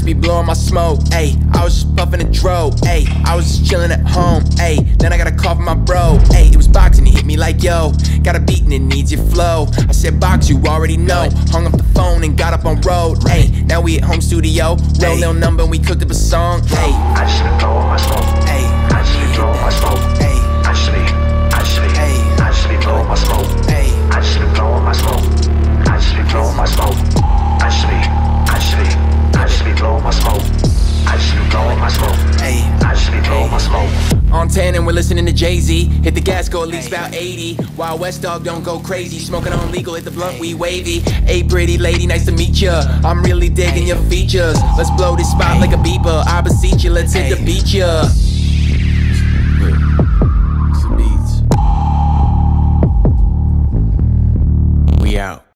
blowing my smoke, ayy. I was just puffing a dro, ayy. I was just chilling at home, ayy. Then I got a call from my bro, ayy. It was boxing, he hit me like, yo, got a beat and it needs your flow. I said, box, you already know. Hung up the phone and got up on road, ayy. Now we at home studio, roll little number and we cooked up a song, ayy. I just been blowing my smoke. 10 and we're listening to Jay-Z. Hit the gas, go at least about 80. Wild West dog, don't go crazy. Smoking on legal, hit the blunt, we wavy. Hey, pretty lady, nice to meet ya. I'm really digging your features. Let's blow this spot like a beeper. I beseech you, let's hit the beach, ya. We out.